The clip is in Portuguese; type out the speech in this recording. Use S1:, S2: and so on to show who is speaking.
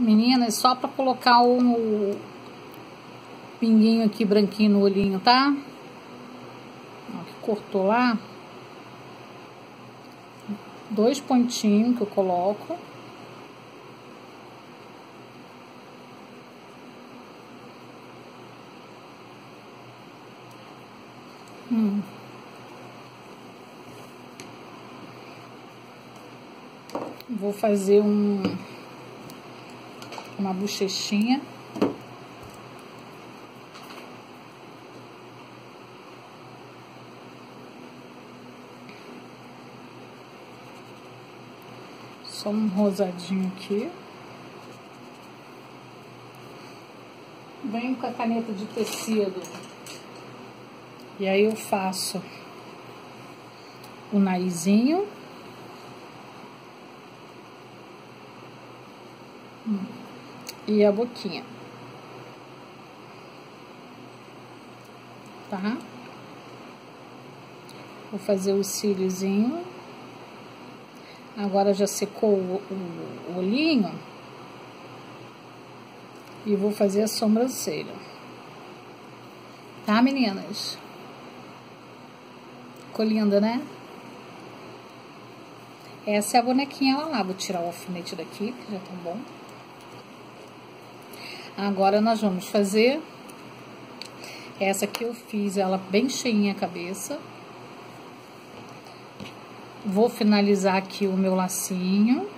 S1: Meninas, só pra colocar o pinguinho aqui branquinho no olhinho, tá? Cortou lá. Dois pontinhos que eu coloco. Hum. Vou fazer um uma bochechinha. Só um rosadinho aqui. Venho com a caneta de tecido. E aí eu faço o narizinho. E a boquinha. Tá? Vou fazer o cíliozinho. Agora já secou o, o, o olhinho. E vou fazer a sobrancelha. Tá, meninas? Ficou linda, né? Essa é a bonequinha lá. Vou tirar o alfinete daqui, que já tá bom. Agora, nós vamos fazer... Essa aqui eu fiz ela bem cheinha a cabeça. Vou finalizar aqui o meu lacinho.